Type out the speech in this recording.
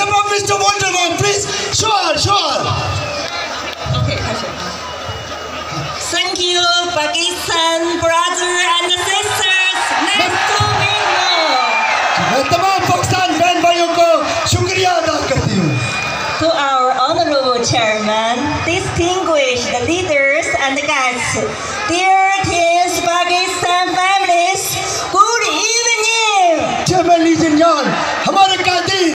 about Mr. Wonderman, please. Sure, sure. Okay, Thank you, Pakistan brother and sisters. Nice to meet you. मैं तमाम पाकिस्तान बहन भाइयों को शुक्रिया अदा करती हूँ To our honorable chairman, distinguished leaders and guests, dear kids, Pakistan families, good evening. Chairman, listen, जान हमारे